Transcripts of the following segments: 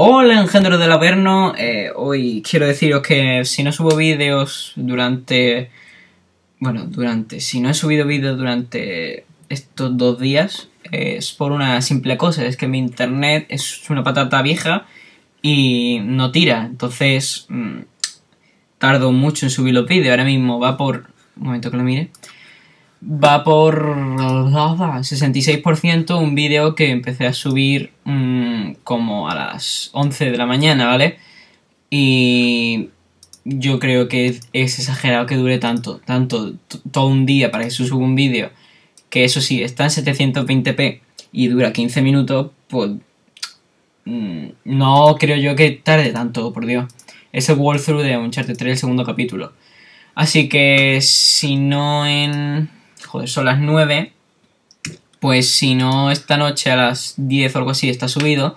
Hola engendros del Averno, eh, hoy quiero deciros que si no subo vídeos durante... Bueno, durante... Si no he subido vídeos durante estos dos días es por una simple cosa, es que mi internet es una patata vieja y no tira, entonces mmm, tardo mucho en subir los vídeos, ahora mismo va por... Un momento que lo mire va por 66% un vídeo que empecé a subir mmm, como a las 11 de la mañana, ¿vale? Y yo creo que es exagerado que dure tanto, tanto, todo un día para que se suba un vídeo, que eso sí, está en 720p y dura 15 minutos, pues mmm, no creo yo que tarde tanto, por Dios. Es el walkthrough de Uncharted 3, el segundo capítulo. Así que si no en joder, son las 9, pues si no esta noche a las 10 o algo así está subido,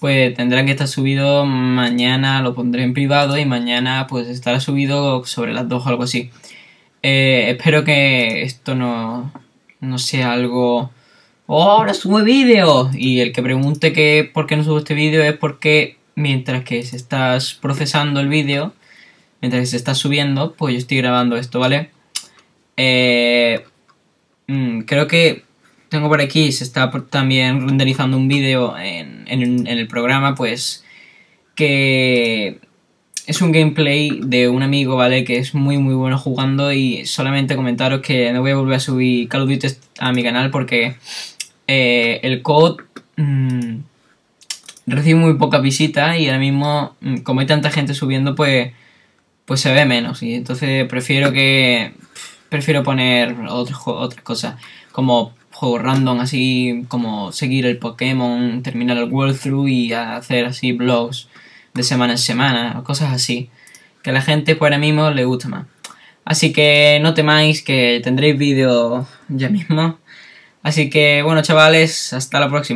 pues tendrá que estar subido mañana, lo pondré en privado y mañana pues estará subido sobre las 2 o algo así. Eh, espero que esto no, no sea algo... ¡Oh, ahora sube vídeo! Y el que pregunte que por qué no subo este vídeo es porque mientras que se está procesando el vídeo, mientras que se está subiendo, pues yo estoy grabando esto, ¿vale? Eh, Mm, creo que tengo por aquí, se está también renderizando un vídeo en, en, el programa, pues que es un gameplay de un amigo, ¿vale? Que es muy muy bueno jugando y solamente comentaros que no voy a volver a subir Call of Duty a mi canal porque eh, el COD mmm, recibe muy poca visita y ahora mismo, mm, como hay tanta gente subiendo, pues, pues se ve menos y entonces prefiero que prefiero poner otras otra cosas, como juegos random, así como seguir el Pokémon, terminar el walkthrough y hacer así vlogs de semana en semana, cosas así, que a la gente por ahora mismo le gusta más. Así que no temáis que tendréis vídeo ya mismo. Así que bueno chavales, hasta la próxima.